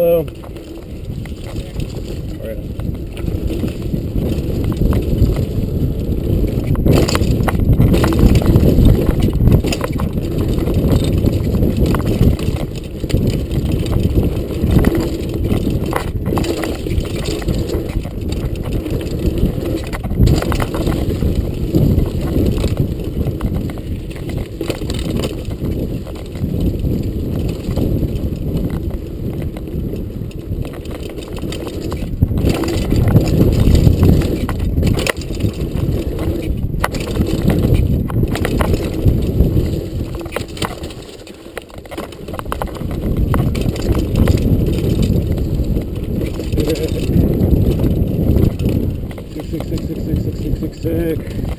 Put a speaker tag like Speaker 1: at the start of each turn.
Speaker 1: Hello. All right. せー